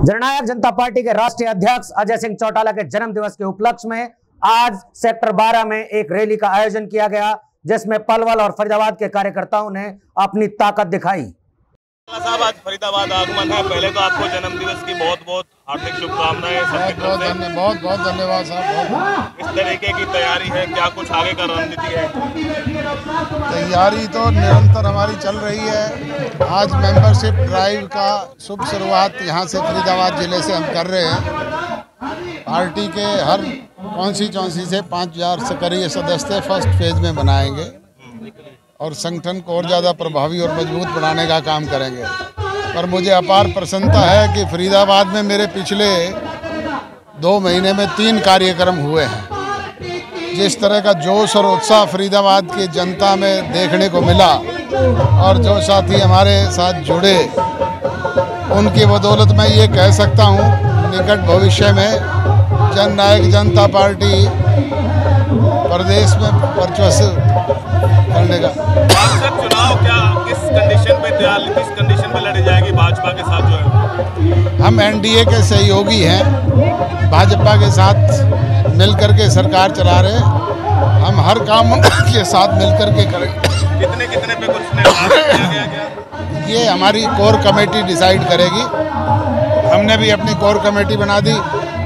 जननायक जनता party के राष्ट्रीय अध्यक्ष अजय सिंह चौटाला के जन्म दिवस के उपलक्ष्य में आज सेक्टर 12 में एक रैली का आयोजन किया गया, जिसमें पलवल और फरीदाबाद के कार्यकर्ताओं ने अपनी ताकत दिखाई। साहब आज फरीदाबाद आगमन है। पहले तो आपको जन्म दिवस की बहुत बहुत हार्दिक शुभकामनाएँ सबकी तरफ़ से। बहुत बहुत धन्यवाद साहब किस तरीके की तैयारी है क्या कुछ आगे का रणनीति है? तैयारी तो निरंतर हमारी चल रही है। आज मेंबरशिप ड्राइव का शुभ शुरुआत यहाँ से फरीदाबाद ज़िले से हम कर रहे हैं। पार्टी के हर कौंसी चौंसी से पाँच हज़ार सक्रिय सदस्य फ़र्स्ट फ़ेज़ में बनाएँगे और संगठन को और ज़्यादा प्रभावी और मज़बूत बनाने का काम करेंगे। पर मुझे अपार प्रसन्नता है कि फरीदाबाद में मेरे पिछले दो महीने में तीन कार्यक्रम हुए हैं। जिस तरह का जोश और उत्साह फरीदाबाद की जनता में देखने को मिला और जो साथी हमारे साथ जुड़े, उनकी बदौलत मैं ये कह सकता हूँ, निकट भविष्य में जन नायक जनता पार्टी प्रदेश में वर्चस्व करने का। चुनाव क्या किस कंडीशन पे तैयार किस कंडीशन पे लड़ी जाएगी भाजपा के साथ जो है? हम एनडीए के सहयोगी हैं भाजपा के साथ मिलकर के सरकार चला रहे हम हर काम के साथ मिलकर के करेंगे कितने कितने पे कुछ किया गया ये हमारी कोर कमेटी डिसाइड करेगी। हमने भी अपनी कोर कमेटी बना दी।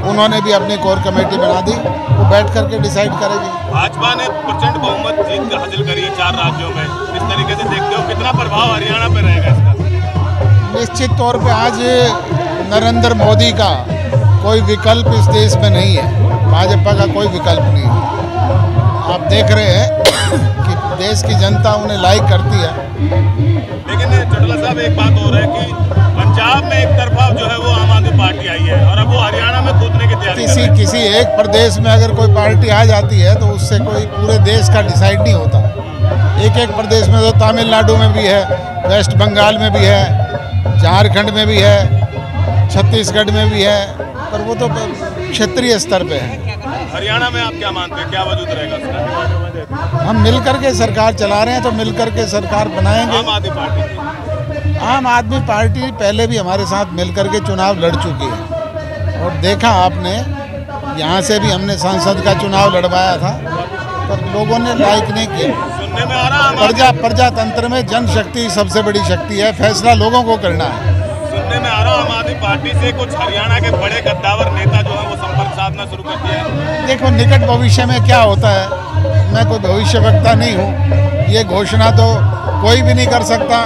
उन्होंने भी अपनी कोर कमेटी बना दी। वो बैठ करके डिसाइड करेगी। भाजपा ने प्रचंड बहुमत जीत हासिल करी है चार राज्यों में। इस तरीके से देखते हो कितना प्रभाव हरियाणा पे रहेगा इसका। निश्चित तौर पे आज नरेंद्र मोदी का कोई विकल्प इस देश में नहीं है। भाजपा का कोई विकल्प नहीं है। आप देख रहे हैं कि देश की जनता उन्हें लाइक करती है। किसी। किसी एक प्रदेश में अगर कोई पार्टी आ जाती है तो उससे कोई पूरे देश का डिसाइड नहीं होता। एक एक प्रदेश में तो तमिलनाडु में भी है वेस्ट बंगाल में भी है झारखंड में भी है छत्तीसगढ़ में भी है पर वो तो क्षेत्रीय स्तर पे है। हरियाणा में आप क्या मानते हैं? क्या वजूद रहेगा हम मिलकर के सरकार चला रहे हैं तो मिलकर के सरकार बनाएँगे। आम आदमी पार्टी आम आदमी पार्टी पहले भी हमारे साथ मिलकर के चुनाव लड़ चुकी है। और देखा आपने यहाँ से भी हमने सांसद का चुनाव लड़वाया था पर लोगों ने लाइक नहीं किया। सुनने में आ रहा आम प्रजा प्रजातंत्र में जनशक्ति सबसे बड़ी शक्ति है फैसला लोगों को करना है। सुनने में आ रहा आम आदमी पार्टी से कुछ हरियाणा के बड़े गद्दावर नेता जो है वो संपर्क साधना शुरू कर दिया है। देखो निकट भविष्य में क्या होता है मैं कोई भविष्य वक्ता नहीं हूँ। ये घोषणा तो कोई भी नहीं कर सकता।